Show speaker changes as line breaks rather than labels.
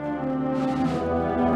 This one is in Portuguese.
Música